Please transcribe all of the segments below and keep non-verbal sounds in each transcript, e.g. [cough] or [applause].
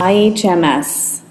IHMS.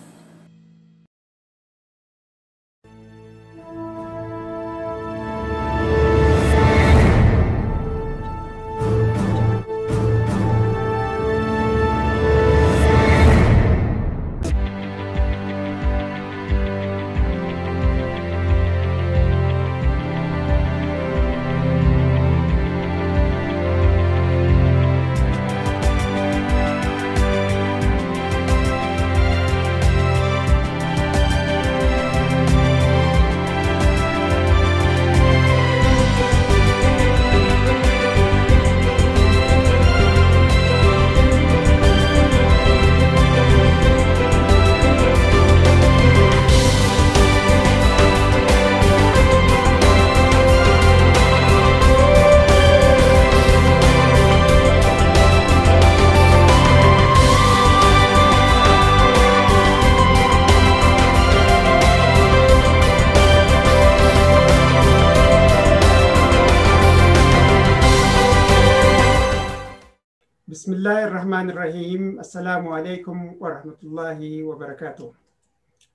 السلام عليكم ورحمة الله وبركاته.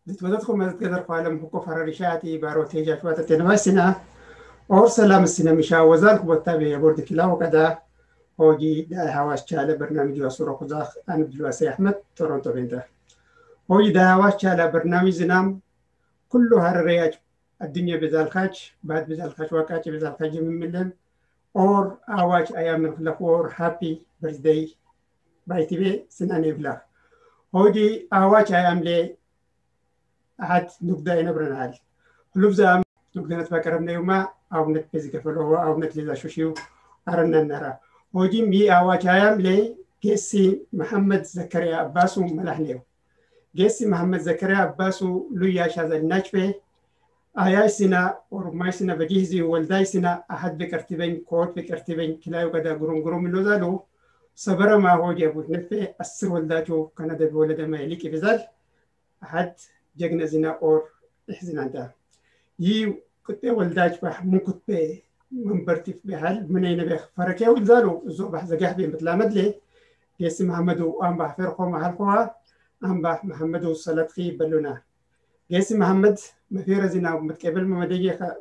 لتودتكم فعلم حقوق فرارشاتي بارو تيجا شواتا تنواسنا اور سلام السنة مشا وزال كبتا يا بورد كلا وكذا هوجي دا هواش شالة برنامج وصورة خزاخ أنا بجلواسي أحمد تورونتو بنتا. هوجي دا هواش شالة برنامج زنام كله هررياج الدنيا بذالكاج بعد بذالكاج وكاج بذالكاج من ملن. or awach ayam nafla or happy birthday baay'ee sinaniif la'a. Hodii awwaa chaayamlee ahad nugda inabranal. Lubzaam nugdanat bakarabneyuma awnet pezikafalo awnet lezashushiu arannanara. Hodii mi awwaa chaayamlee geessi Muhammad Zakariya Abbaasu malahneew. Geessi Muhammad Zakariya Abbaasu luyyaa shaazalnaachfee ayaa isina ormaa isina badiihzi waldaa isina ahad biqartibeen koot biqartibeen kilaayu gadaa gurungurum iloo zaaluu صبر ما هو جابو نفي أسر والداتو كان دا بولد ما يليكي بزال أحد جغنا زنا أور إحزن عندا يي كنت والداج بح مو كنت من برتف بحال من أين بيخ؟ فركي والزالو زو بح زقاح بي مثلا مدلي. يسي محمدو أم بح فرقو محل قوا أم بح محمدو صلاتخي بلونا. جيسي محمد مثيرة زنا متقبل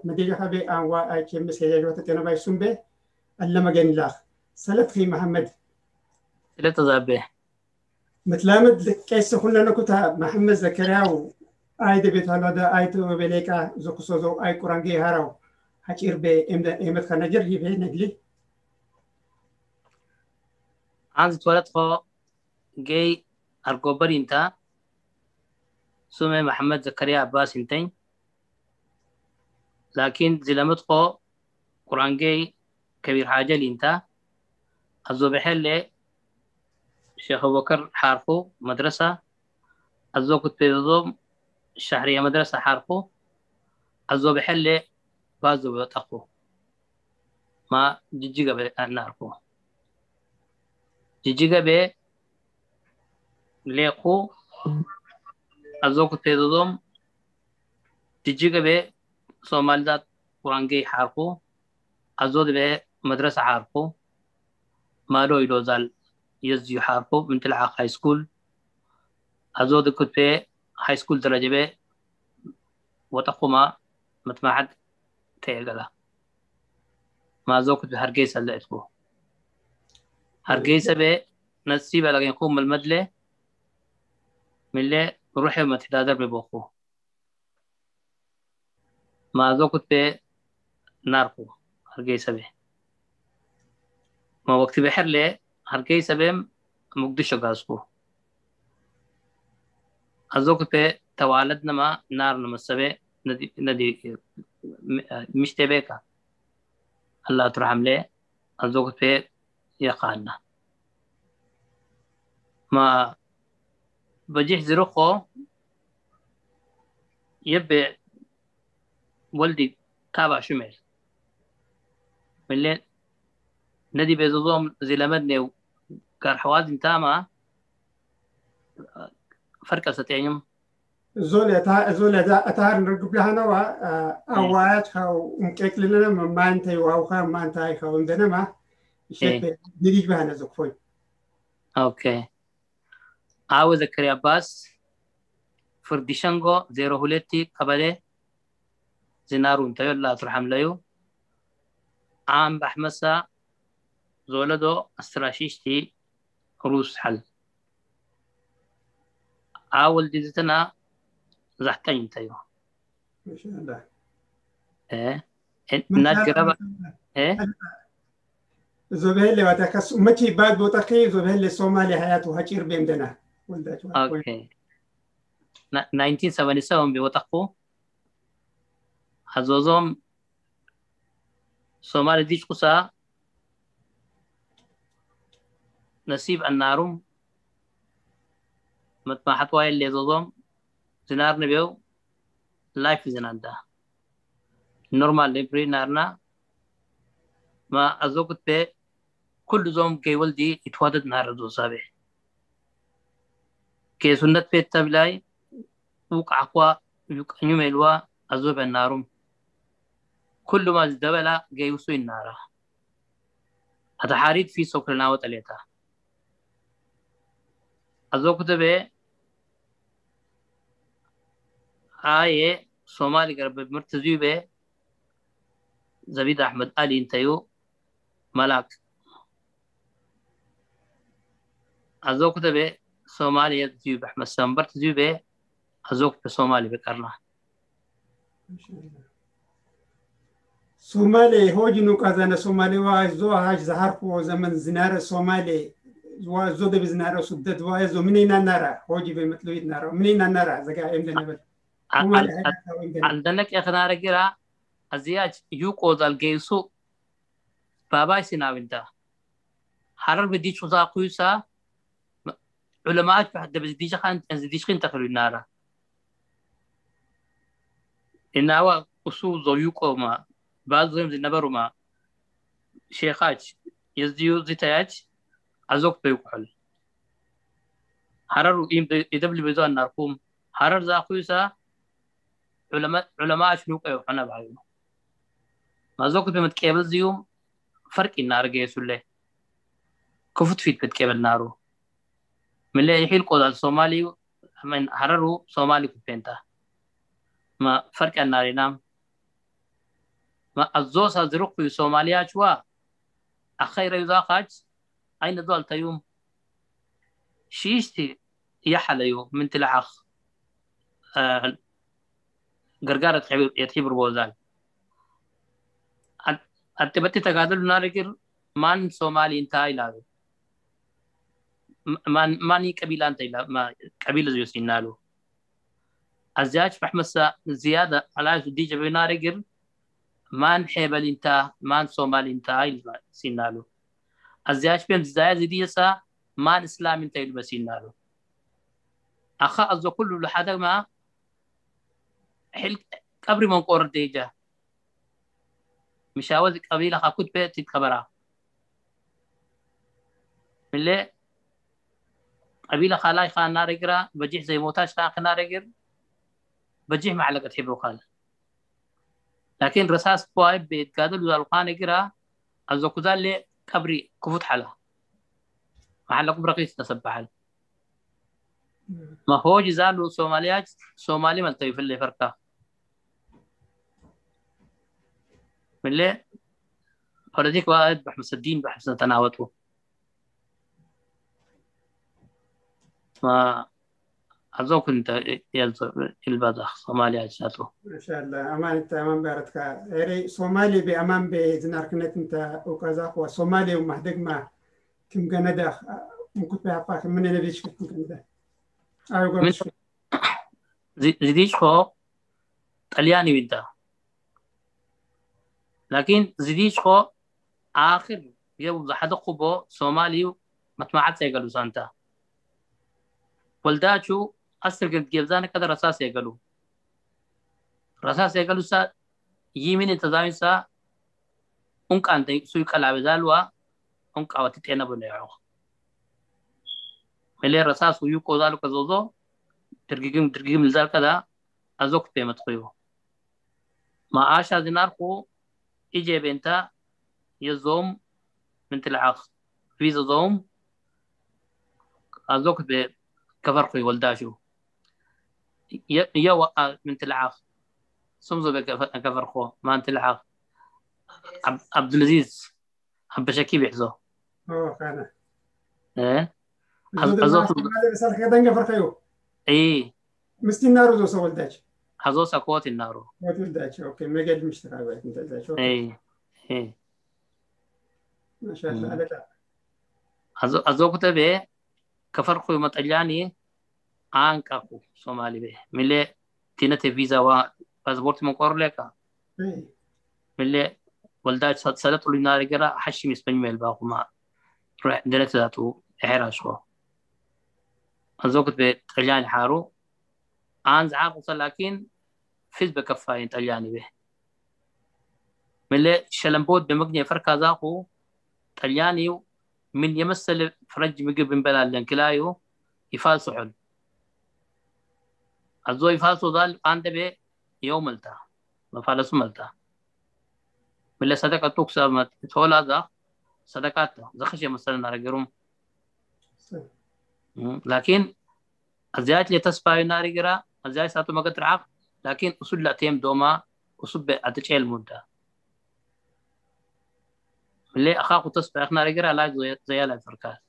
مديجة خبي أن وأ أي كم مسيجة جوات تنا باي سنبه ألا ما جن لاخ. سلت خي محمد لا تزابه متلامد كيس خلنا نكتا محمد زكريا و آي دبيت هلا دا آي تو بليكا زوكو سوزو آي كورانجي هاراو هكير بي إمدا إمد خنجر يبه نجلي. عندي تولد خو جاي أركوبر إنتا سمي محمد زكريا عباس انتين. لكن زلمت خو قرآن جاي كبير حاجة لإنتا أزو بحل شيخ أبو بكر حارفو مدرسة. أزو كنت بيضوم شهرية مدرسة حارفو. أزو بحل بازو بيطقو ما جيجيغا بنارفو جيجيغا بي ليقو. أزوك تيدوم تجيك بي سومالدات قرانجي حارقو أزود بي مدرسة حارقو مالو إلوزال يزيو حارقو من تلعا هاي سكول أزود كنت بي هاي سكول درجة بي. وتقوما متماحد تيغلا. ما زوكت بهرقيسة اللي إتبو. هرقيسة بي نسيبه لكن يقوم المدلة. من اللي روحي ما تدادر ببوخو ما زوكت بي ناركو هرقي سبي ما وقت بحر لي هرقي سبي مقدشو غاسكو أزوكت بي توالدنا ما نار نمسبي ندي ندي مش تبيكا الله ترحم لي أزوكت بي يقالنا ما بجيح زرقه يبي والدي تابع شمال من اللي ندي بيزوم زي لمدني وكار حوازن تاما فرقة ستعيم زول أتا زول أتا أتار نرجع لها نوا أوعات خو مكيك لنا ما أنت واو خا ما أنت هاي خو عندنا ما. يشتى نريج بها نزوج فوي. أوكي. aawe zakari abbas firdishango zero huletti qabale zinaaruun tayo laa turhamlayu عام بحمسا زولدو استراشيشتي. روس حل. أول ديزتنا شاء الله إيه؟ ناس قرابة إيه؟ زوبهل واتكس أمتي بعد بوتقي زوبهل الصومالي حياته هجير بيمدنا. أوكي. 1977 بيوتقو هزوزوم صومالي ديش قصا نسيب النارم متماحت واي اللي زوزوم زنار نبيو لايف زنان ده نورمال ليبري نارنا ما أزوكت بي كل زوم كي ولدي يتوادد نار دو سابه كي سنت بي التبلاي وقع قوا يوم الوا أزوب النارم كل ما ازدبل جيوسو النار هذا حاريد في سوكرنا وتليتا از او کتبه آیه سومالی که به مرتضی زبید احمد علی انتیو ملاک از او کتبه سومالی زبید احمد سلام برتضی به از او کتبه سومالی بکرنا سومالی هوجی نوکازن سومالی و زو دو هاش زهر کو زمن زنار سومالی وازو دب زنارة سدد وازو منين نارا هوجي بمثلو نارا منين نارا زكا امدنا بل عندنا اخنا رجرا ازياج يوكو دال جيسو بابا سينا بنتا حرر بدي شو ذا قيسا علماء بحد بديش خان بديش خين تخلو النارا إنها أصول زويوكو ما بعض زي نبرما شيخات يزديو زيتاج أزوك بيوكحل حرر يدبل بيزو الناركوم حرر ذا قيسا علماء علماء شنوك أيو حنا بعيو ما زوك بمت كيبل زيوم فرق النار جيسو له كفت فيت بت كيبل نارو. من اللي يحيل قود الصومالي من حررو صومالي كفينتا ما فرق النار نام. ما الزوس الزرق في صوماليا شوا. أخيرا يذاقج أين دول تيوم شيشتي يحليو من تلعخ آه قرقارة يتحبر بوزال أتبتي تقادل ناركر مان صومالي انتهاي لاغو مان ماني قبيلة انتهاي لا ما قبيلة زيو سينالو أزياج فحمسا زيادة على ديجا بناركر مان حيبل انت مان صومال سينالو أزياج بين زايا زيديسا مان إسلام انت يلبا سينالو أخا أزو كله لحدا ما حل قبري من قور ديجا مشاوز قبيلة خاكوت بيت تتكبرا ملي قبيلة خالاي خان نارقرا بجيح زي موتاش خان نارقر بجيح معلقة حبرو خاله لكن رصاص بواي بيتقادل وزالقان قرا الزوكوزال لي كبري كفوت حلا محل كبر رقيس تسبح ما هو جزالو سوماليات سومالي ملتوي في اللي فرقة. من ليه؟ فرديك واحد بحمس الدين بحمس تناوته ما أظن كنت يلزم البدخ صوماليا جاتو. ما شاء الله. أمان أنت أمان بارتك إيري صومالي بأمان بزنار كنت أنت وكذا. هو صومالي ومهدق ما كم كندا. ممكن بها من نبيش كم كندا. من زيديش خو طلياني بنتا لكن زيديش خو آخر يوم زحد قبو صومالي مطمعات سيقلو سانتا. ولداچو قد جيبزانا كذا رصاص يقلو. رصاص يقلو سا يمين انتظامي سا أنك أنت سوي كلا بزالوا أنك أوتي تينا بنيعو ملي رصاص ويوكو ذالو كزوزو ترقيقم ترقيقم لزال كذا أزوك بيمت خيو ما آشا دينار خو إجي بنتا يزوم من تلعاخ. فيزا زوم أزوك بي كفرق ولداشو. يا من تلعاخ سمزو بكفرقو ما أنت العاخ عبد العزيز. عبد شكيب يحزو. آه كان. إيه؟ أزوت بس الخيطان فرقيو إيه. مستين نارو زو سوال داش حزو سكوت النارو. تقول داش أوكي ما قد مشترى بقى انت داش أوكي. إيه. إيه. ما شاء الله على أزو كتبه كفرقو متأجاني aan qabu Somali be mille tinate visa wa passport mo korleka mille walda sadat ulinari gara hashi mispanimel ba kuma دلت ذاته حراشو الزوجت بتلياني حارو۔ آن زعاق لكن فيز بكفاين تلياني به ملي شلمبود بمقنية فركا ذاقو تلياني من يمثل فرج مقب بن بلال لنكلايو يفال سحل الزو يفال سودال آن دبي يوم ملتا مفالسو ملتا ملي صدقة توكسا متولا ذا صدقات. زخشي مثلا نارجرم لكن الزيات اللي تسبا نارجرا الزيات ساتو مقت رعاق لكن أصول لا تيم دوما أصول أتشعي المدة اللي أخاكو تسبا إخنا رجرا لا زيالة فركات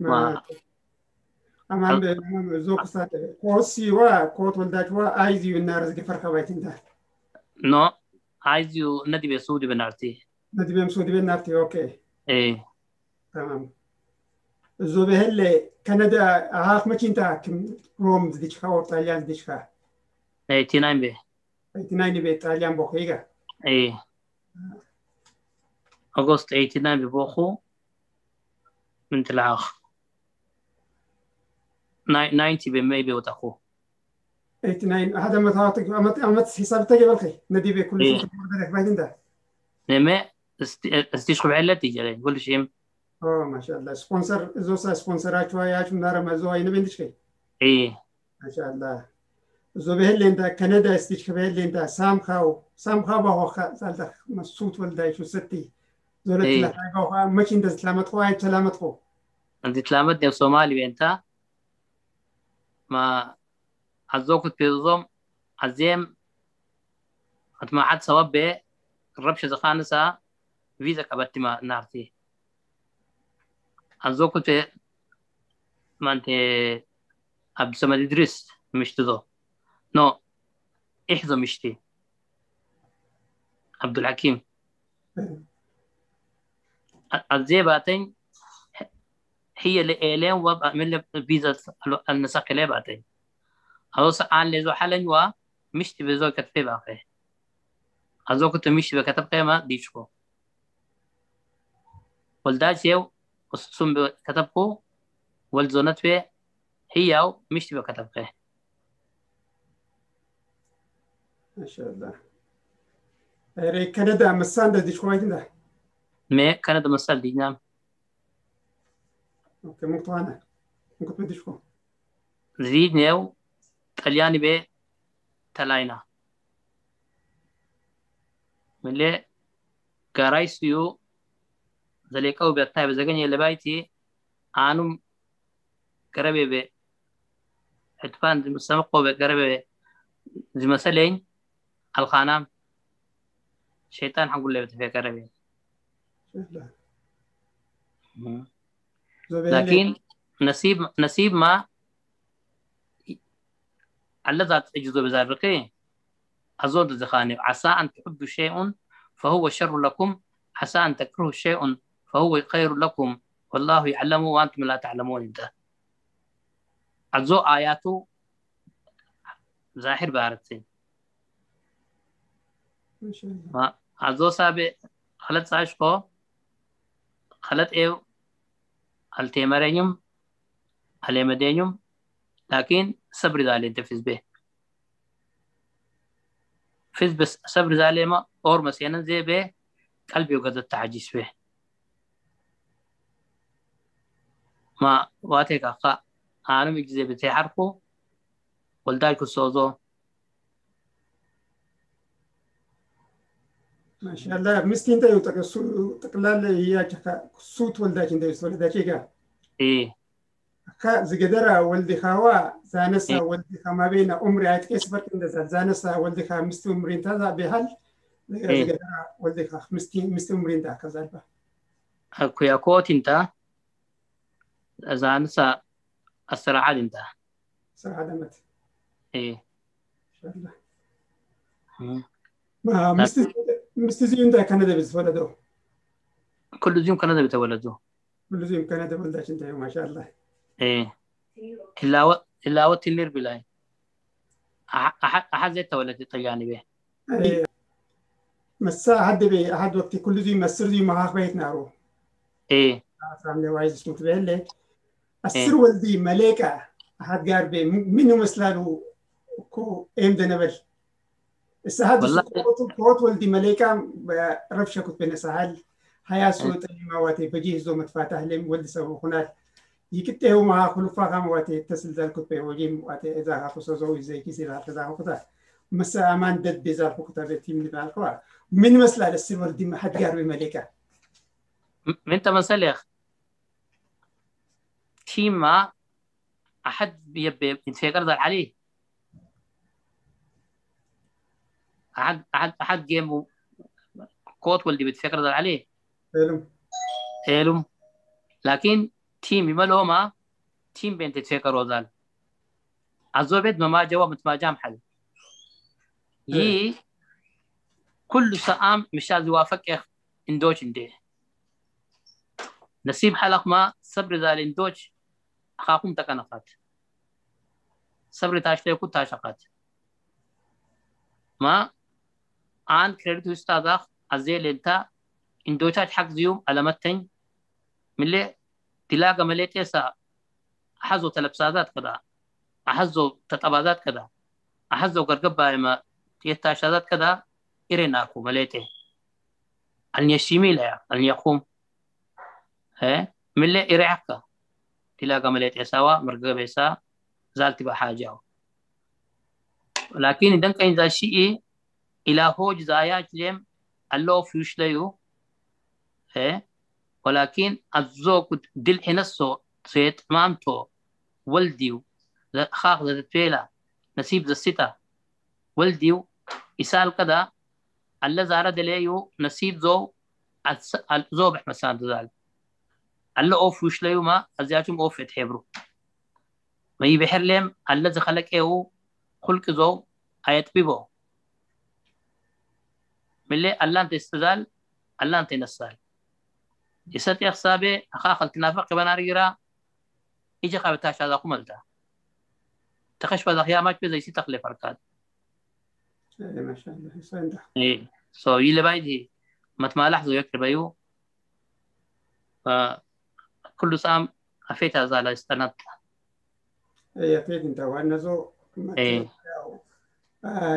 ما أمام أمام زوك سات كوسي وا كوت ولدات وا عايز ينارز كفرخة بايتين ده. نو عايز يو ندي بسودي بنارتي ندي بمسودي بنارتي أوكي. إيه. تمام. زو بهل كندا هاك ما كنت كم روم ديش خا طاليان ديش خا إيه طاليان بوخيغا إيه. أغسطس 89 ببوخو من تلعاخ. 90 بميبي وتخو 89 هذا ما تعطيك ما حساب تجي بالخي ندي بكل إيه. شيء بدك بايدين ده نما استيشخو بعلا تيجي كل شيء. آه ما شاء الله. سبونسر زوسا سبونسرات شوية نار ما زو أين بندش كي إيه. ما شاء الله. زو بهل انت كندا استيش بهل انت سام خاو سام خاو بهو خا سالت مسوت شو ستي. زولت إيه. لا ماشي انت سلامت خو هاي سلامت خو. أنت تلامت يا صومالي بنتا. ما عزوكت بيضم عزيم ما حد سبب به الربشة زخانسة فيزا كبت ما نارتي. عزوكت بي ما أنت عبد الصمد إدريس مشتدو نو إحزو مشتي. عبد الحكيم. الزيباتين هي إيلين وضع من الفيزا النساق اللي بعتين هذا عن لزو حالن و مشتي بزو كتبه باقي هذا كنت مشتي بكتب قيمة ديشكو. ولداش يو وسم كتبكو والزونت به هي أو مشتي بكتب قيه ما شاء الله. ري كندا مسان ده ديش كويس ده مي كندا مسال دي نعم. أوكي أنا ممكن بديش كو زيد نيو طلياني بي تلاينا. من لي كرايسيو زليكو بيتاي بزغني لبايتي انم قربي بي. حتفان دي مسمقو بي قربي دي مسلين الخانام. شيطان حنقول لي بتفي قربي. بهل لكن نسيب نسيب ما الذات اجزو بزارقي أزود الزخاني عسى أن تحبوا شيء فهو شر لكم. عسى أن تكرهوا شيء فهو خير لكم. والله يعلم وأنتم لا تعلمون. إنت. أزو آياته ظاهر بارتين. ما أزو سابع خلت ساشكو خلت إيو التيمرينيوم اليمدينيوم لكن صبر ذالي انت فيز به. فيز بس صبر ذالي ما اور مسينا زي به قلبي وقد التعجيز به. ما واتيك أخا أنا مجزي بتي حرفو ولدايك ما شاء الله مستين تايو تك سو تكلال هي تك سو تولد عشان تايو تولد ده كيكا إيه. كا زقدرة ولد خوا زانسة إيه. ولد خا ما بين عمر عاد كيس برك إن ده زانسة ولد خا مست عمرين تذا بهال إيه. زقدرة ولد خا مست مست عمرين ده كذا أكو يا كوت إنت زانسة أسرع عاد إنت أسرع عاد إيه. إيه. ما شاء الله. ما مست da kanada bis walado كل زيوم كندا بتولدوا كل زين kanada walda انت ما شاء الله إيه إلا و... إلا و تنير بلاي أح أحد زي تولد طياني به إيه. مسا حد بي احد وقت كل زين مسر زين ما بيت نارو إيه فاملي وايز اسمه بيلي السر والدي ملائكة أحد قال بي منو مسلالو كو إم دنبل السهاد قوت والدي ملائكة رفشة كنت بين سهل. هيا سوت ما واتي بجيه زو متفاتح لهم ولدي سوى هناك. يكتئه مع خلفا قام واتي تسل ذلك كنت بيوجيم واتي إذا هاكو سوزو زي كيسي لا تدا هكذا مسا أمان دد بيزار فكتا بيتي من بالكوا من مسلال السر والدي ما حد قال بي ملائكة م- أنت مسلخ تيم ما أحد يبي ذا عليه أحد أحد أحد جيم كوت والدي بيتفكر ذا عليه. فيلم إيلم لكن تيم يملو ما تيم بين تتفكر وزال عزوبت ما جوا متما جام حل. يي كل سام مشال يوافق إخ إندوش إندي. نسيب حلق ما صبر ذال إندوش أخاكم تكنقات صبر تاشلي كو تاشقات ما؟ عن كريدت أستاذ عزيل انت اندوشات حق زيوم علامتين من اللي تلاقى مليتيسا أحزو تلبسادات كذا أحزو تطبادات كذا أحزو قرقبا إما تيتاشادات كذا إريناكو مليتي أن يشيمي لها أن يقوم ها من اللي إريعك تلاقى مليتيسا ومرقبيسا زالتي بحاجة لكن إذا كان ذا شيء إلى هوج زايات لهم اللو فيش ليو ها ولكن الزوج دل حنسو سيت مامتو ولديو ذا- خاخ ذا تبيلا نسيب ذا الستة ولديو إسال كذا الله زارة دليو نسيب الس- الزو بحمسان ذال. الله أوف وش ليو ما أزياجم أوف يتحبرو ما يبحر لهم الله زخلق إيو خلق زو آيات بيبو. من اللي الله أنت استزال الله أنت نسال يسات يخسابي أخاخ التنافق بنا ريرا إيجا خابتا شادا قملتا تخش بدا خيامات بزي سي تخلي فرقات إيه، ما شاء الله يسعد ده. إيه سو يلي بايدي ما تمالحظوا يكتب أيو فكل سام أفيتها زالة استند يا فيك انت وأنا زو إيه.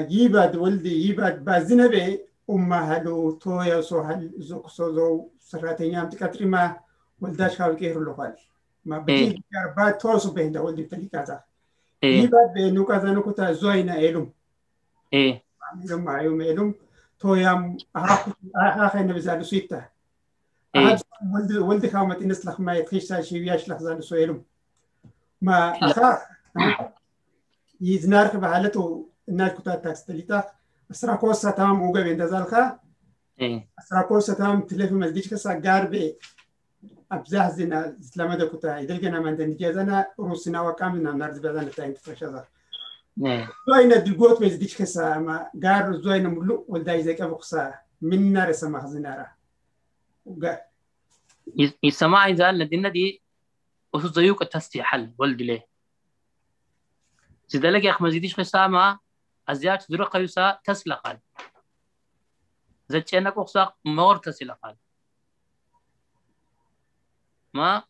يباد ولدي يباد بازنا بي أمها هلو تويا سو هل زو سو زو سراتين يام تكاتري ما ولداش خاول كيرو لوخال ما بجي كاربا توسو بين دا ولدي تلي كذا إيه يباد بي نو كذا نو كتا زوينا إلوم إيه إلوم ما يوم إلوم تويا أخاك أخاك نبزالو سيتا ما ما تام أوغا بين دزالخا إيه. أسراكوسا تام تلف مزديش كسا غاربي أبزاح زنا دا كتا إدل جنا من دن جازنا روسنا وكامنا نارز بزانا تاين تفرشا إيه. زوينا دلقوت مزديش كسا ما غار زوينا ملو ولدا يزيك أبقسا من نار سما خزنارا وغا يسمع زال لدينا دي وسو زيوك تستي حل ولد ليه. زيدا لك يا أخ مزيديش خسامة أزيات درقة يسا تسلقال زجينك وخساق مور تسلقال ما؟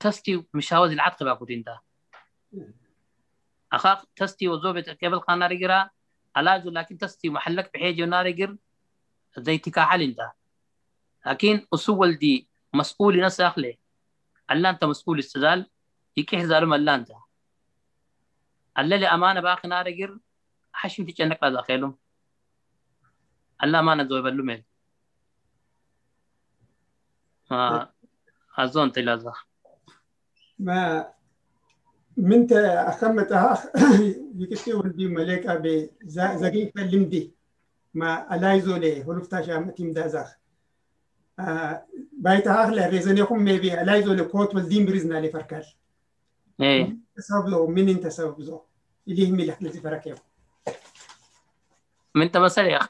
تستي مشاوز العتق باكوت انت أخاك تستي وزوبة قبل خانا رجرا علاج لكن تستي محلك بحيجي ونارجر زي تكاحل انت لكن أسول دي مسؤول ناس أخلي ألا أنت مسؤول استزال يكيه زالم ألا أنت ألا لأمانة باقي نارجر حشم تجنك لا داخلهم ألا أمانة زوي بلومين ما أظن تلازا. ما منت أخمت أخ [laughs] يكتي ولدي ملكة بزاقين فلمدي. ما ألايزو لي هلفتا شامتيم دازاخ. بايت أخ لرزني خم مبي ألايزو لكوت والدين برزنا لفركال. إيه. تسبب له؟ من انت سبب له؟ اللي هم ملح الذي فركيو من تمثل يا أخي.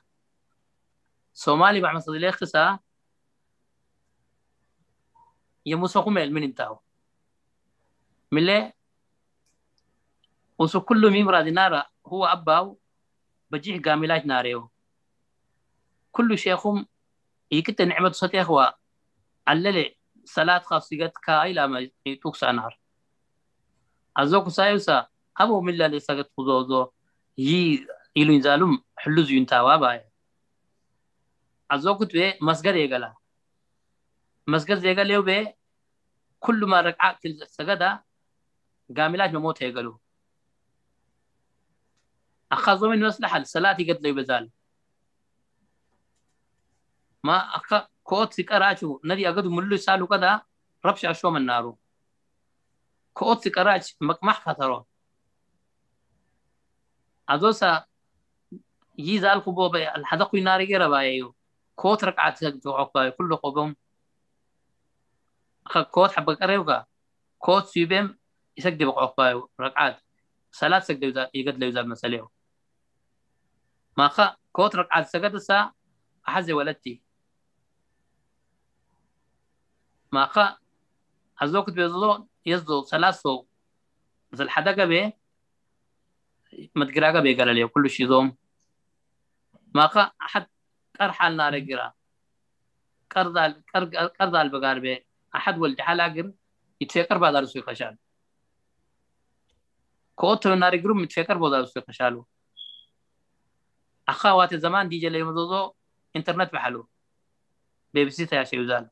سومالي بعمل صديق خسا يمسوكم من انتاو ملي وسو كل ميم رادي نارا هو أباو بجيح قاملاج ناريو كل شيخهم يكت نعمة ستي أخوة. عللي صلاة خاصية كاي لما يتوكسا نار. أزوك سايوسا أبو ملا لساقت خذوزو. يي إلو ينزالهم حلوز ينتاوا باي أزوك تبي مسجد يقلا مسجد يقلا بي كل ما ركعة كل سجدة قاملاج مموت يقلوا أخذوا من مصلحة الصلاة قد لي بذال ما أخ كوت سكراجو ندي أقدر ملو سالو كذا ربش أشوم النارو كوت سكراج مكمح خطرون أدوسا يزال خبوب الحدق يناري غير بايو كوت ركعات جو كل قبهم كوت حبك أريوكا كوت سيبهم يسجد بقعقبايو ركعات صلاة سجد يقد لي يزال مسألة ما خا كوت ركعات سجد سا أحزي ولدتي. ما خا هزوكت بيزلو يزدو ثلاثة زي الحدقة بي متقراقة بي قال لي كل شي دوم ما خا أحد كرحال نار قرأ. كرذال كرذال بقار بي. أحد ولد حلاقر يتفكر بعد رسوي خشال. كوتو ناري جروب متفكر بعد رسوي خشالو. أخوات زمان دي جلي مدوزو إنترنت بحلو. بيبسيتا يا شيوزال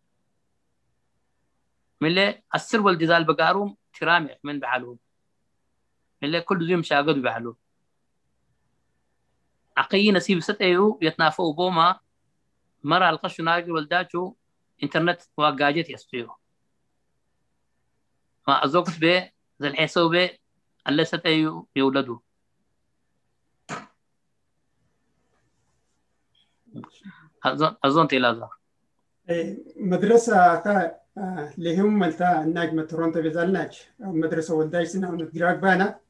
ملي السر والدزال بقاروم ترامع من بحلو. ملي كل زيوم شاقدو بحلو عقي نسيب ستأيو يتنافو بوما مرة القشو ناقر والداتشو إنترنت واقاجت يستيو. ما أزوكت بي ذا الحيسو بي اللي ستأيو يولدو. أظن تلازا مدرسة كا اللي هم ملتا الناجمة تورونتو بيزالناج مدرسة ودايسنا ونتقراق بانا.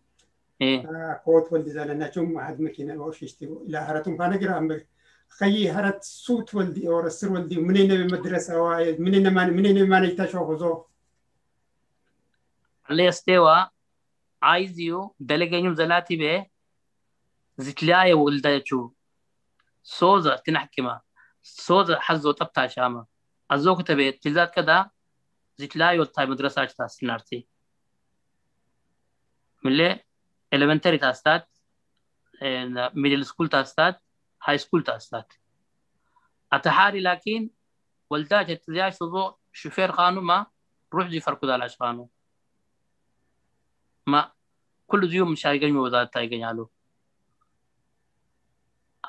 إيه. كوت والدي زالناج هم واحد مكينة وشيشتي إلى هرتم فانا قرا خيي هرت صوت والدي أو السر والدي منين بمدرسة وايد؟ منين ما منين ما نيتاشو خزو؟ اللي يستوى عايز يو. دلقينيم زلاتي بي. زتلايا ولداتشو صوزة تنحكما صوزة حزو تبتا شاما أزوك تبي تلزات كدا زتلايا والتاي مدرسة تاس نارتي ملي elementary تاستات middle school تاستات هاي سكول تاستات أتحاري لكن ولدات تزياش تضو شوفير خانو ما روح زي فرقو دالاش خانو. ما كل زيوم مشايقين وزاد تايقين يالو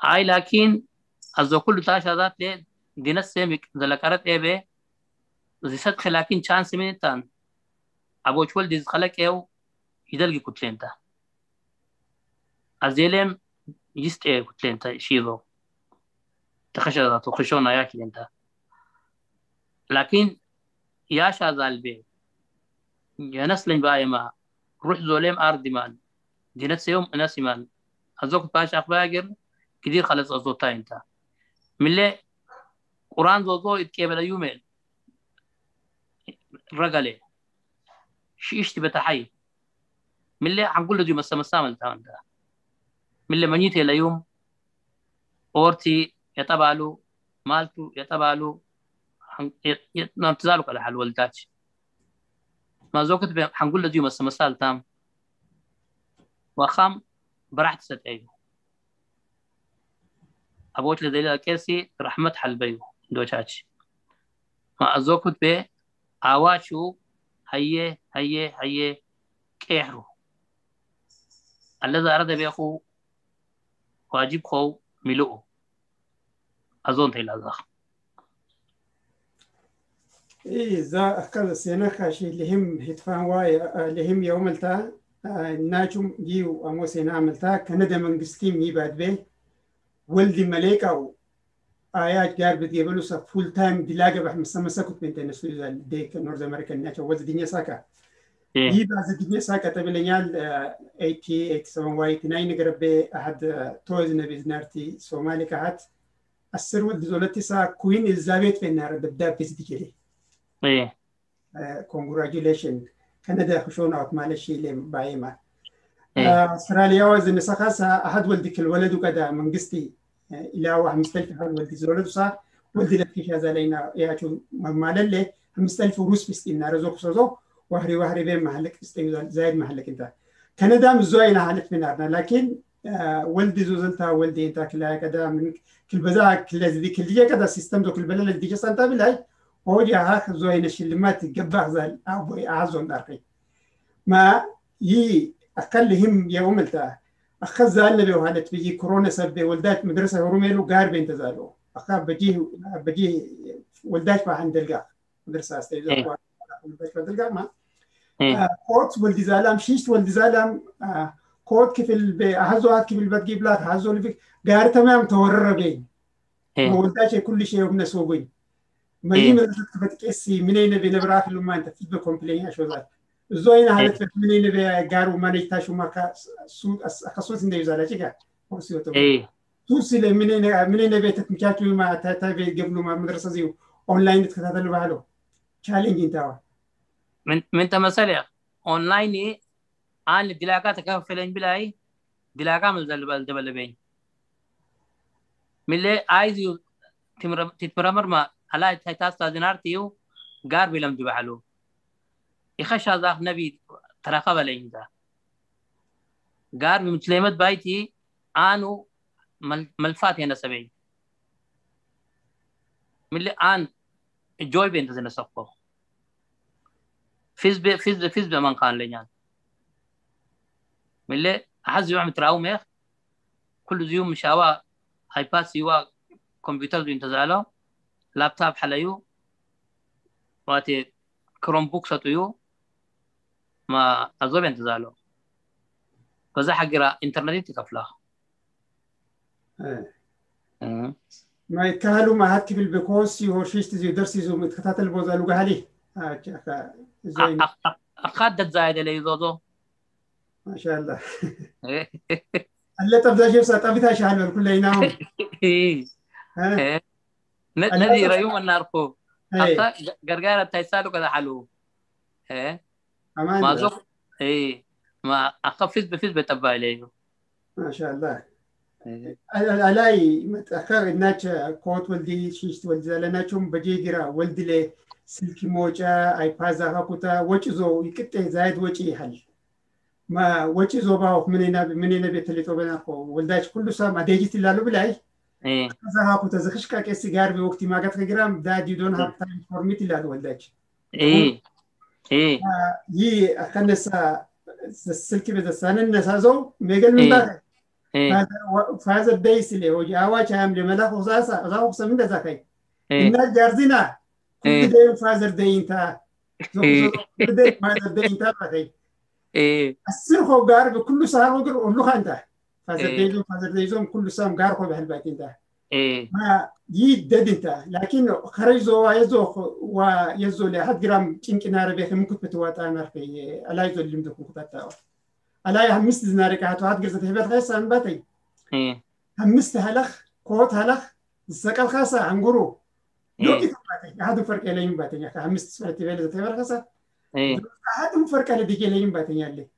هاي لكن أزو كل تاشا ذات لي دينا سيمك ذلكارت إيبه زي صدق لكن چانس من تان. ذاتو خشونا ياكي أنت لكن يا شاذال بي. يا نسلين بأي ما. روح زوليم أرضي مان دينت يوم ناسي مان أزوك باش أخباقر كثير خلص أزوتا أنت. من لي قرآن زوزو اتكيبل يومين. رقلي. شيشتي بتحي من لي عنقول له مسا مسا ملتا أنت. من اللي منيتي اليوم أورتي يتبالو مالتو يتبالو نمتزالو على حال والداتش. ما زوكت حنقول له مسا مسا تام. وخام برحت ستعيبو أبوت لدليل كيسي رحمة حلبيو دوشاتش. ما أزوكت بي آواشو هيه هيه هيه كيحرو. الذي أراد بيخو واجب خو ملؤه أظن تيلا ذاك إيه زا أكاد سينا خاشي لهم هتفان واي لهم يوم التا ناجم جيو أمو سينا عملتا كندا من قستيم يباد بي ولدي مليكا و آيات جار بتجيبلو سا فول تايم دلاجة بح مسمى سكوت بنت نسوي ديك نورث أمريكان ناتشو ولد دنيا ساكا يبا زي دنيا ساكا تبلينيال 80 87 واي 89 نقرب بي أحد تويز نبي زنارتي سومالي كهات. السر ولد زولتي سا كوين إلزابيت في النار دبداب بيزدي كلي إيه. congratulation كندا خشون أوت معلش اللي بايما. إيه. أستراليا وزن سخاس أحد ولدك الولد وكذا من قستي إلى واحد مستلف حال ولدي زولد صار ولدي لك في هذا لينا يا مال اللي مستلف روس بستينا رزق صوزو وهري وهري بين محلك بستي زايد محلك أنت. كندا مزوينا حالك من أرنا لكن آه، ولدي زوزلتا ولدي انت كلا كذا من كل بزا كل زي كل جا كذا سيستم دو كل اللي ديجا سانتا بلاي. هوجي هاك زوين الشلمات جبع زال أبوي أعزون دارقي. ما يي أقل هم يوم التا اخذ زال نبي وهالت بيجي كورونا سبب ولدات مدرسة هروميلو قار بين تزالو اخذ بجي بجي ولدات ما عند القاع مدرسه إيه. استيزا ولدات ما تلقى ما إيه. كوت ولدي زالام شيشت ولدي زالام آه، كوت كيف البي هزوات كيف البت جيب لك هزو اللي قار تمام تورر بين إيه. ولداش كل شيء ومن سوقين ما إيه. هي مدرسة تكسي منين نبي نبراك لما أنت في بكومبلين أشو ذات زوين هالت منين نبي قارو ما نيتاشو ما كا سود أخصوص ندي زالا جيكا هو سيوتو إيه. توصل منين منين نبي تتمكاتو ما تتابع قبل ما مدرسة زيو. أونلاين تكتاتلو بحالو تشالنج أنتوا من من تمثل اونلاين aan dilaagaa takka filan bilaayi dilaagaa mal dabale beeny millee aayiziyu titmiramarma alaa taitaasta dinaartiyu gaar bilam dibaxalu ikashaadaaq nabi taraka baleyinta gaar bimutleemad bayti aanu malfaat hena sabeey millee aan joy benta zina sokko fizbe fizbe fizbe man kaan lenyaan من اللي حز يوم تراو ميخ كل يوم مشاوا هايباد سيوا كمبيوتر دو انتزالو لابتوب حليو. واتي كروم بوك ساتيو ما أزوب انتزالو فزا حقرا إنترنت تكفلا ما يتكهلوا ما هات كيف البكوسي وشيشت زي درسي زو متكتاتل بوزالو قهالي. زين. أخادت زايد اللي يزوزو ما شاء الله. اللي تبدا شيء ساتبتا شحال كل ينام ندي ريوم الناركو أخا غرغارة تايسالو كذا حلو. ما زوق إيه ما أخفز بفز بتبع إليه ما شاء الله. الاقي متاخر الناس كوت ولدي شيشت ولدي لناچوم بجيجرا ولدي له سلكي موجا آيباز هاكوتا وچزو يكتي زايد وچي حل ما وچي زوبا منينا منينا بيت اللي توبنا كو ولداش كل سا ما ديجت لالو بلاي. إيه. زها كوتا زخشكا كسيجار بوقت ما قت جرام داد يو دون هاف تايم فور ميت لالو ولداش. إيه. إيه. يي أخنسا السلكي بدا سنن نسازو ميغل من بقى فازر ديس اللي جارزنا كل دايم فازر دي انت. كل دايم فازر دي انت بقى إيه. السر هو قارب كل ساعه وقر له انت. فازر دي فازر دي كل ساعه قارب بهالبيت انت. إيه. ما يدد انت. لكن خرجوا ويزو ويزو لحد جرام كينكنا ربيك ممكن بتواتا نرفي الا يزو اللي مدكم كتاتا الا همست زنارك هاتو هات قرزة هبت خيسا انباتي إيه. همست هلخ كوت هلخ السكال خاصة عنقرو هادو فرق الين باتي يا همست سفرتي بيلي. زي هبت خاصة إيه. هادو فرق اللي ديكي الين باتي يالي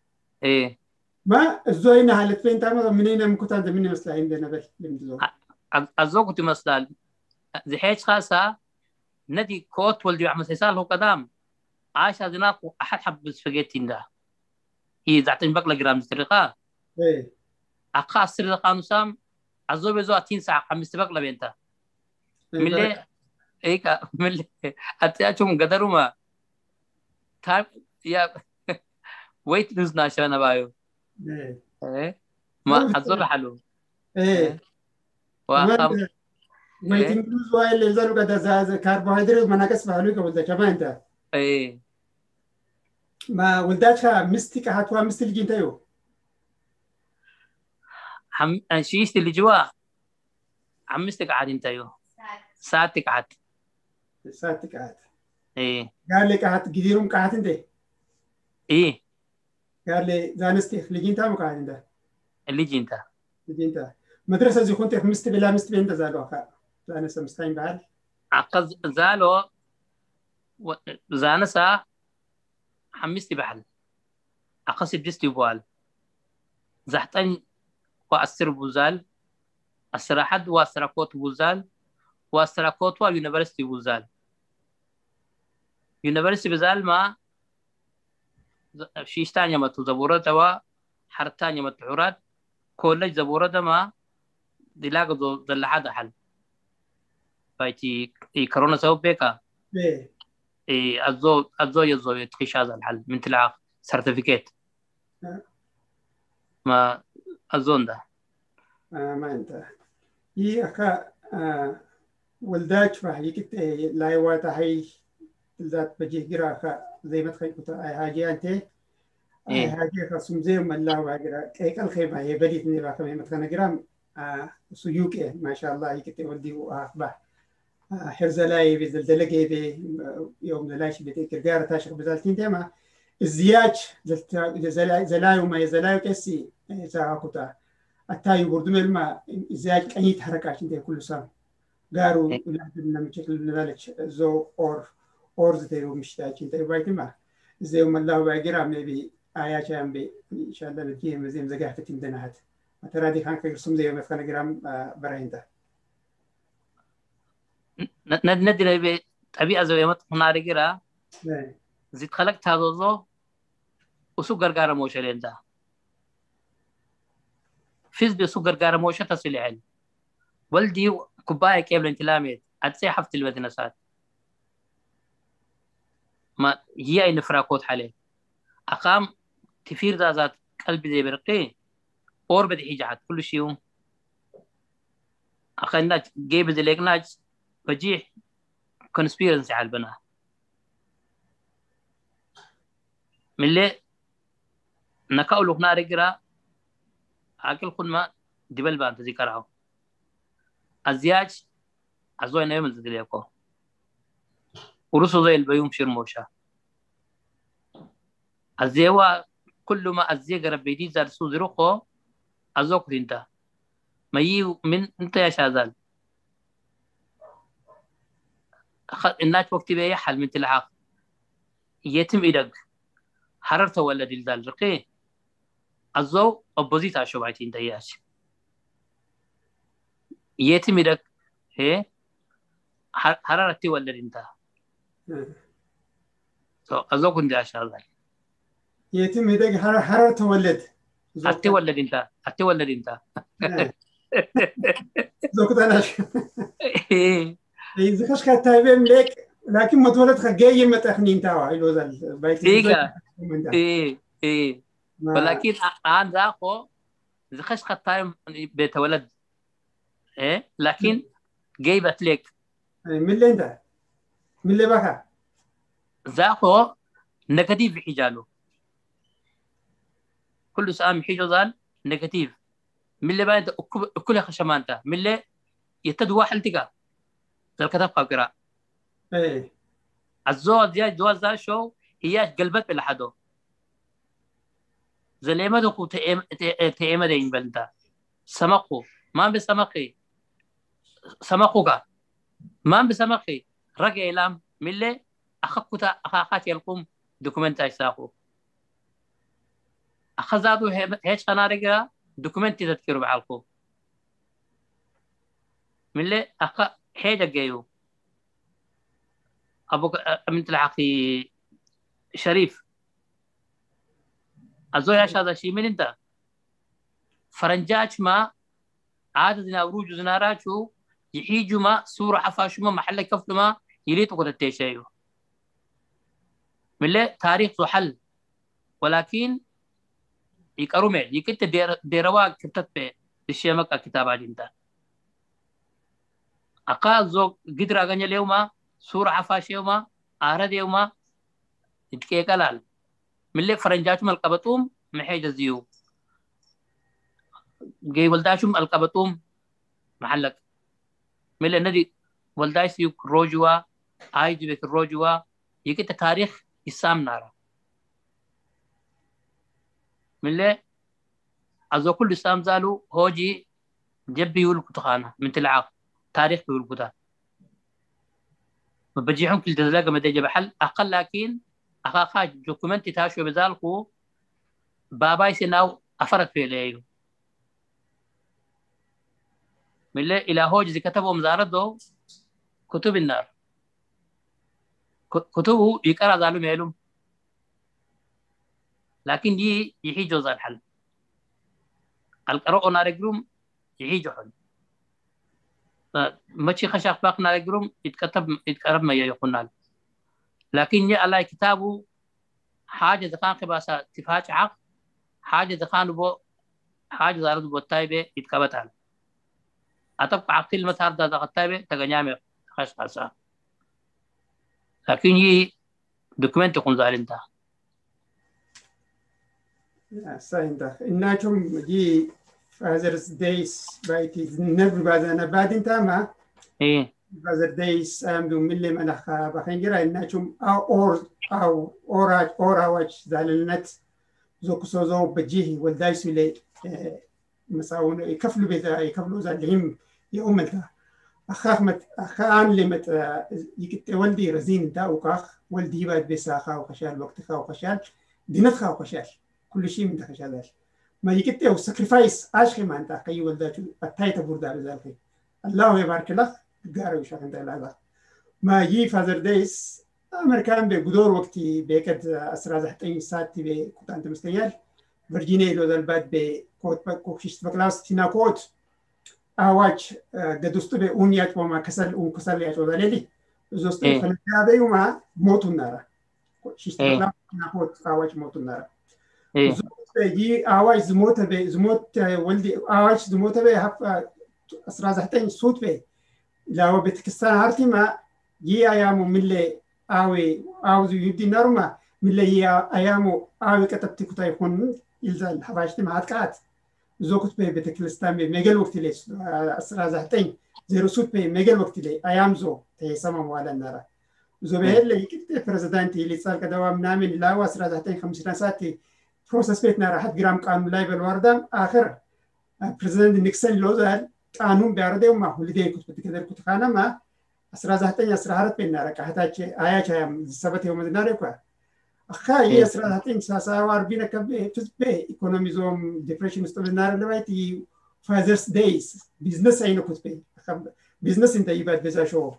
إيه. ما الزوينة هالت فين تعمل منين مكتاد مني مسلاين دينا بل لمدزو الزوج تمثل زحيج خاصة. ندي كوت ولدي عم سيسال هو قدام. عاش هذناك أحد حب سفجيتي ده هي زعتين بقلا جرام سرقة إيه. أقا سرقة نسام. عزوب زو أتين ساعة خمس بقلا بينتا. ملي أتياتهم قدروا ما تايم يا ويت لوز ناشرنا بايو إيه ما عزوب حلو إيه وأخاب waiting lose waa illee zalu kada carbohydrate manakas faalu ka wulda chama inta إيه ma wuldacha misti ka hatwa misti lijinta yo حم... شيشت اللي جوا عمستك قاعد انت أيوه ساعتك قاعد إيه hat gidirum ka hat inte إيه gaale zanesti lijinta mu ka hat inta اللي جي انت lijinta madrasa zi kunte misti bila misti benta zalu ka zanesa mistain bahal عقز زالو و... زانسا حمستي بحل أقصي بجستي بوال زحتن وأسر بوزال أسر حد وأسر كوت بوزال وأسر كوت ويونيفرسيتي بوزال. يونيفرسيتي بزال ما ز- شيشتان يمتو زبورة دوا حرتان يمتو حرات كولج زبورة دما دلاغ دو دلحاد حل. فايتي كورونا سبب بيكا. إيه. الزو الزو يزو يتخيش هذا الحل من تلعق سيرتيفيكيت. ما الزون ده ma inta yi aka waldach fa yikit laiwa ta hai ذات بجيه جرا خا زي ما تخيل كنت اي حاجة أنت. اي إيه. حاجة خاصم زي ما الله واجرا كيك الخيمه هي بديت ني باخ ما تخنا جرام سيوك ما شاء الله يكت ودي واخبا حرز لاي بزلزلة بي يوم لاش بيت كرجار تاشق بزالتين تما الزياج زلايو ما زلايو كسي ساعة كتا التاي بردم الماء زياج كانيت حركات انت كل سنه قالوا إيه. لنا بشكل ذلك زو أور اورز تيرو مشتاج انت بايتما زي ما الله باقرا ميبي آيات شام بي ان شاء الله نجيه مزيم زقاح في تندنهات ترى دي كان كيرسم زي ما كان جرام براينتا ندي لي طبيعة زي ما تقنا رجلا زيد خلقت هذا الزو وسو غرغارة موشة لين فيز بي سو غرغارة موشة تصل عين والدي كوباية كيبل انتلاميت أتسي حفت المدينة سات ما هي أي نفراكوت حالي أقام تفير ذا ذات قلبي زي برقي. أور بدي حاجة كل شيء أخي ناج جيب زي ليك ناج. بجيح كونسبيرنسي على البناء. من اللي نكاولو هنا رجرا أكل خدمة دبل بان تذكرها الزياج أزوي نعمل تدريكو ورسو زي البيوم شرموشا الزيوا كل ما الزيغ ربيدي زار سو زروخو أزوك دينتا ما يو من إنت يا شازال. الناس وقت بي حل من تلعاق. يتم إدق. حررت ولا دلدال رقي. الزو أبوزيت عشو بعتين دياش يتم إدق هي حر- حررتي ولا دلتا so الزو كنت أشازال يتم هداك حرارة حرارة تولد أتي ولا دلتا أتي ولا دلتا زوكت أنا إذا خش كانت تايبين لك لكن ما تولد خجاي ما تخنين تاوا البيت إيجا من ده. إيه إيه ما- ولكن عن ذاكو زخش خد تايم بيتولد إيه؟ لكن جايبت لك من اللي انت من اللي بقى؟ ذاكو نيجاتيف حجاله كل سؤال حيجو ذال نيجاتيف. من اللي بعد كل خشمانتا من اللي يتدوى حلتك ذا الكتاب قراء إيه. الزود يا جواز ذا شو؟ هي قلبت بالحدو زليمة دكو تيمة دين بلدا سمقو. ما بسمقي سمقوكا ما بسمقي. رجع إلام ملي أخكوتا أخاكات يلقوم دوكومنت أجساقو أخذادو هيش أنا رجع دوكومنت تذكر بعالكو ملي أخ هيدا جيو أبوك من العقي شريف. الزوج هذا شيء من انت؟ فرنجاج ما عادة زنا وروج زنا راجو يحيجو ما سورة عفاشو ما محل كفل ما يليتو قد التيشيو من لي تاريخ حل ولكن يقروا ميل يكت دير ديروا كتبت به الشيء مكا كتاب انت akka zo gidra ganya leuma sura hafasheuma aradeuma itqeqalal mille faranjaachum alqabaxuum maxay jaziyu gay waldaashum alqabaxuum maxallaq mille nadi waldaaysiyu rojuwa aayjibek rojuwa yikita taarikh isaam naara mille azo kullu isaam zaalu hoji jabbi yulkutaqaana min tilcaaq taarikh biyulkutaa مبجيحهم كل تزلاقة مدى بحل أقل لكن أخاقا دوكومنتي تاشو بذالكو باباي سناو أفرق في ليو من إلى هوج زي كتبوا مزاردو كتب النار. كتبه يقرأ ذالو ميلوم لكن دي يحي جوز الحل القراء نارجروم يحي جوحل ماشي خشاق باق نارجروم يتكتب يتقرب ما يقولنا لكن يا الله كتابه حاجة ذكان قباسة تفاج عق حاجة ذكان بو حاجة زارد بو تايبة يتكبت أتبقى عقل مثار دا ذا تايبة تغنيامي خش خاصة. لكن يي دوكمنت يكون زارين دا ساين دا إنكم جي Father's Days بايتي نبي بعد أنا بعد أنت ما. إيه. Father's Days أم دو ملي من أخ بخنجرا إنكم أو أور أو أوراج أوراج زالنت زوك سوزو بجيه والدايس لي مساون يكفلوا بيتا يكفلوا زالهم يوم انت أخاك مت أخان اللي مت يكت ولدي رزين دا وكاخ ولدي بعد بيسا خا وخشال وقت خا وخشال دينت خا وخشال كل شيء من خشال ما يكتئ وسكريفايس اشخي ما انت كي ولدات التايت بوردا بذلك الله يبارك لك قارو شاك انت لا ما يجي فازر ديس أمريكان بقدور وقتي بيكد اسرا زحتين ساتي بي كنت انت مستيال. فيرجينيا لو ذا بعد بي كوت كوكشت بكلاس تينا كوت. اواج قدوست بي اونيات وما كسل اون كسل يا تو دليلي زوست فلتا بي وما موتو النار بكلاس تينا كوت اواج موتو النار يجي اواج زموت بي زموت ولدي اواج زموت بي هف اسرا زحتين صوت بي لا بتكستان هارتي ما جي ايامو ملي اوي اوزو يبدي نرما ملي هي ايامو ዞኩት በይ ቤተክርስቲያን በይ መገል ወቅት ላይ አስራ ዘጠኝ ዜሮ ሱት በይ መገል ወቅት ላይ አያምዞ ተሰማ በኋላ ነራ ዞ በሄድ ላይ ቅጥ ፕሬዚዳንት ይልጻል ቀደባ ምናምን ላው አስራ ዘጠኝ ከምስና ሰዓት ፕሮሰስ ቤት ነራ ሀት ግራም ቃኑ ላይ በልዋርዳም አክር ፕሬዚዳንት ኒክሰን ሎዛል ቃኑን ቢያርደው ማ ሁልዴ ኩት በተከደርኩት ካነማ አስራ ዘጠኝ አስራ አራት በይ ነራ ቃህታች አያቻ ሰበት የመዝናሪ ኳ خاي اسران هاتين ساسا واربينا كبه فزبه ايكونوميزوم ديبريشن استولنار لبايتي فازرز دايز بزنس اينو كتبه بزنس انت يباد بزا شو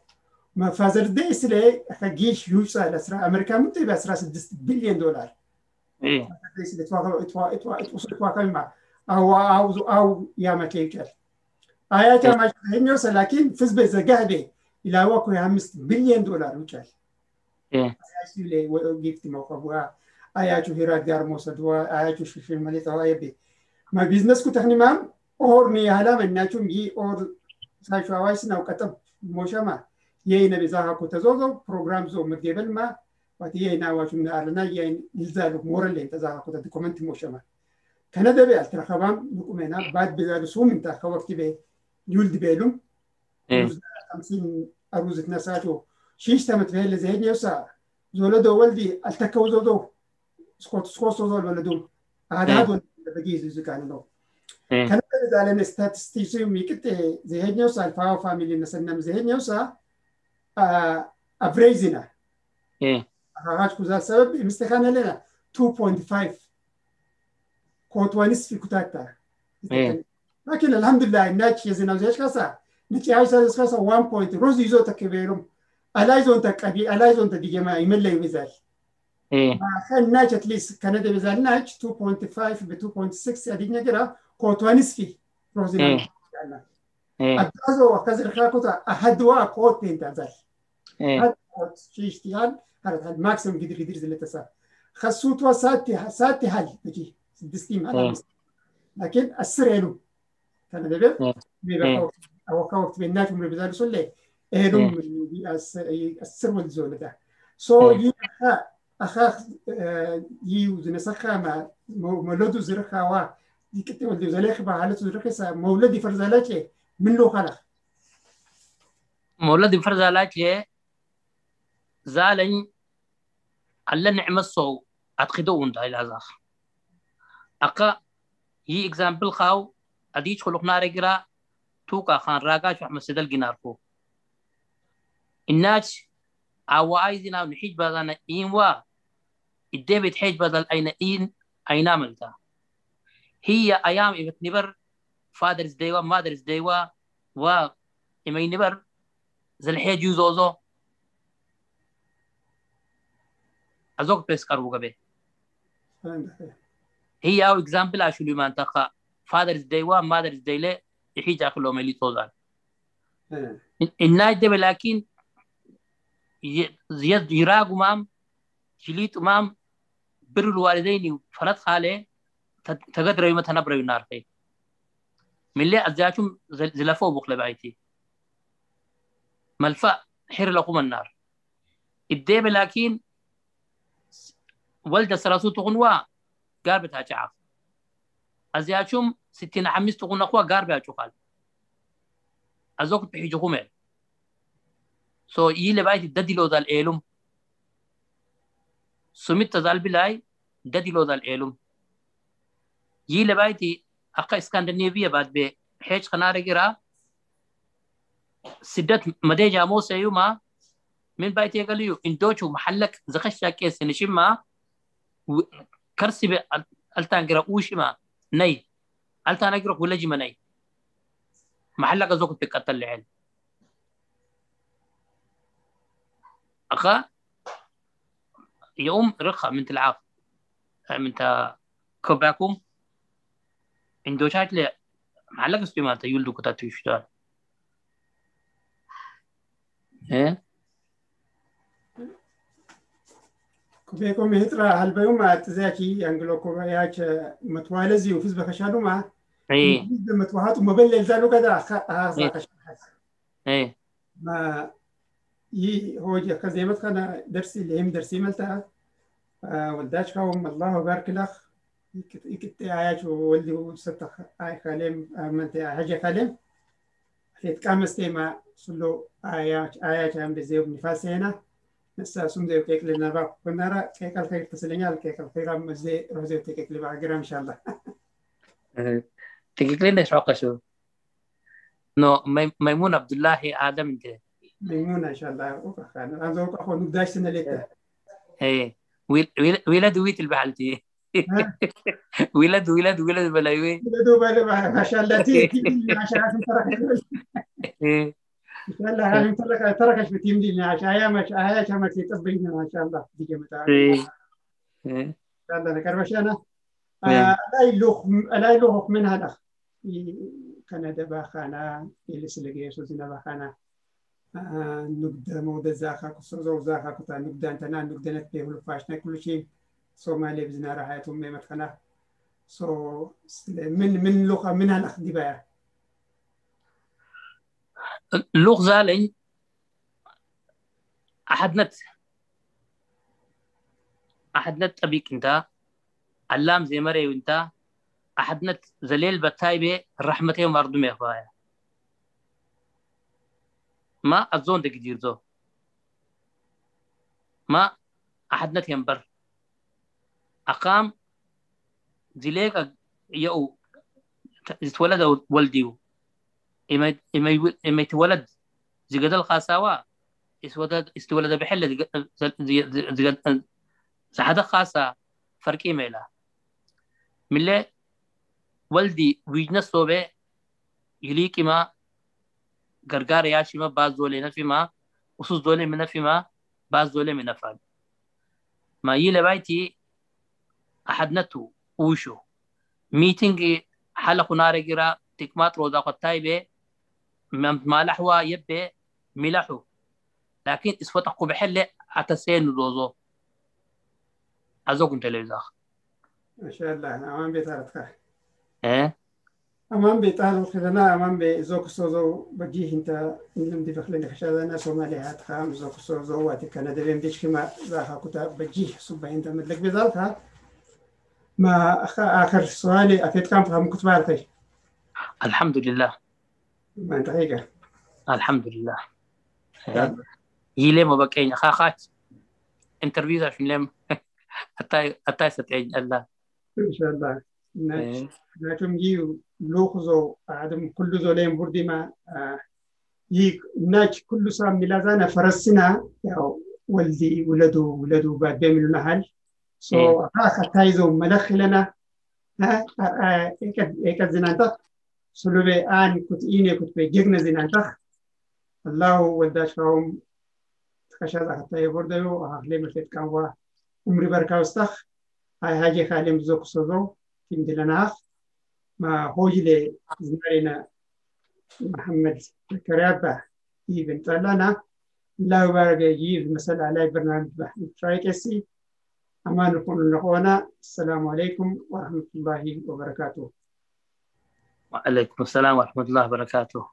ما فازر دايز لي خاجيش يوش سال اسرا أمريكا متي باسرا 6 بليون دولار إيه. دايز اتوا اتوا اتوا اتوا اتوا كلمه أو أو أو يا ما كيكل ايا كما هنيوس لكن فزبه زقهبه إلى وكو 5 بليون دولار وكال asilee ogeeffatimoo qabuu ayaachuu hiraatti armoosatu ayaachuu shisheen malee ta'uu ayyabe ma biizines kutafni maam orni yaala mannaachuu yi or saashawaa isin awqatam moshama yaina beza hakota zozo program zo mudgebel ma wati yaina waachum na arlana yain ilzalu moralle taza hakota dokumenti moshama kana dabe altarakabam nukumena baad bezalu sumin ta kawakti be yuldi belum tamsin aruzit nasaacho ولدو هذا هذا بجيز زكان لو كان ده على ستاتستيكس ميكت زهيد يوسا. الفاو فاميلي نسنم زهيد يوسا. افريزنا إيه. هاج كوزا سبب مستخان لنا. 2.5 كوت ونس في كتاتا لكن الحمد لله الناس يزنا زيش كاسا؟ نتي عايز كاسا؟ 1 بوينت روز يزو تكبيرهم الايزون تكبي الايزون تديجما يملي وزال إيه. خل ناج اتليست كندا بزال ناج 2.5 ب 2.6 ادينا كده كوت ونس في روز إيه. إيه. ادازو وكذا خاكوتا احدوا كوت بنت زال. إيه. كوت شي اشتغال هذا الماكسيمم قدر قدر زي اللي تسا. خسوتوا ساتي ساتي هل. بجي سدستيم. هذا لكن السرينو كان ده بيبقى أو بيناتهم اللي بذلك سلي إيرم السر والزولة سو يخا أخا يو زنسخا ما مولد زرخا وا. ديكتي ولد زليخ بحالة زرخا مولد فرزالاتي من لو خلق؟ مولد فرزالاتي زالن alla nicmasow adqido unda ilazaq aqa yi example qaw adij khuluqnare gira tuka khan ragaj wax masidal ginarko الناس أو عايزين نحيج بدل إين وا. الدبت حيج بدل أين إين أين عملتها هي أيام إبت نبر. فادرز ديوا مادرز ديوا و إما نبر. زل حيج يوزوزو أزوك بس كارو قبي هي أو إكزامبل أشولي ما أنتقى فادرز ديوا مادرز ديلي يحيج أخلو ملي توزان. الناس دي لكن زياد يراغ مام جليت مام بر الوالدين فلت خالة تقدر يوم تنبر ينار خي من اللي أزياشم زلفو بقل بعيتي ملفا حر لقوم النار. الديب لكن ولد سراسو تغنوا قاربت هاجعاف أزياشم ستين حميس تغنوا قوا قاربت هاجوخال أزوك بحيجو خمال so yile bayti dadilodal elum sumitta zal bilay dadilodal elum yile bayti akka iskandinavia bad be hech khanare gira sidat madeja mo sayuma min bayti galiyu indochu mahallak zakashya kes nishima karsi be altan gira ushima nay altan gira kulajima nay أخا يوم رخا من تلعب. من تا كوباكم إندو شايت لي معلق استيما تا يولدو كتا تيشتال إيه؟ كوباكم هترا هل بيوم تزاكي أنجلو كوباياك متوالزي وفز بخشانو ما إيه. متوهات ومبلل زانو كذا أخا إيه. ما يي هو كزيمت خنا درسي هم درسي ملتها ولداش قوم الله بارك لك يكت عايش وولدي وستة آي خالم منت حاجة خالم يتكامس تيما سلو آيات آيات هم بزيوب نفاس هنا. نسا سمدي وكيك لنا باب. كنارا كيك الخير تسلينا كيك الخير. مزي روزي وتكيك لبا إن شاء الله. [laughs] تكيك لنا شو؟ نو ميمون عبد الله آدم انت. ميمونة إن شاء الله وكخان أنا زوج أخو نقداش سنة ليك إيه. ولد ويت البحلتي. [laughs] ولد ولد ولد بلاوي بلا ما شاء الله تي ما شاء الله إيه. إن شاء الله هاي ترك تركش في تيم دي عشان هيا مش هيا كما تطبقنا ما شاء الله دي جماعة إيه. إن شاء الله نكرمش أنا لا يلوخ لا يلوخ منها الأخ كندا باخانا اللي سلقي سوزنا باخانا نقدر مودة زاخا كسوزو زاخا كتا نقدر أنتنا نقدر نتبه الفاشنا كل شيء سومالي بزنا رحايتهم ميمت خنا. سو من من لغة منها الأخذ بها لغ زالين أحدنت أحدنت أبيك أنت. علام زي مري وأنت أحدنت زليل بتايبه رحمتي ومردو ميخوايا ما الزون دك جيرزو ما أحدنت ينبر. أقام زليك يو يتولد ولديو. إما إما إما يتولد زقد الخاصاوا يتولد يتولد بحلة زقد سحدة خاصة فرقي ميلا ملي ولدي ويجنا صوبة يليكي ما gargaara yaashima baas doolee nafima usus doolee mi nafima baas doolee mi nafan ma yile bayti ahadnatu uushu miitingi hala kunaare gira tikmaat rooda qottaybe maalaxwa yebbe milaxu laakin iswata kubexelle ataseenu doozo azogun televizaq ما شاء الله أمان بيت عرفتها eh أمام بيطال خدنا أمام بزوك سوزو بجيه انت إنهم دي بخلين خشادنا سومالي هات خام زوك سوزو واتي كان دبيم ديش كما ذاها كتا بجيه سبا انت مدلك بذلك ما آخر سؤالي أكيد كان فهم كتب عارفي الحمد لله. ما أنت هيك الحمد لله. يلي ما بكين. خاخات انترفيو عشان لم [laughs] أتاي أتاي ستعين. الله. إن شاء الله. ناتم يو لوخزو عدم كل زولين بردي ما يك ناج كل سام ميلازانا فرسنا يا ولدي ولدو ولدو بعد بيعملوا نهال. سو أخا تايزو ملخ لنا. ها؟ إيكا إيكا زنانتك سلوبي آن كنت إيني كنت بيجيغنا زنانتك الله وداش فهم تخشى حتى يبردو أهلي مفيد ما هوجلي زمارنا محمد كرابة يبن طلنا لا بارك يجيب مثلا على برنامج بحث ترايكسي أمان نكون نقونا السلام عليكم ورحمة الله وبركاته. وعليكم السلام ورحمة الله وبركاته.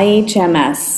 IHMS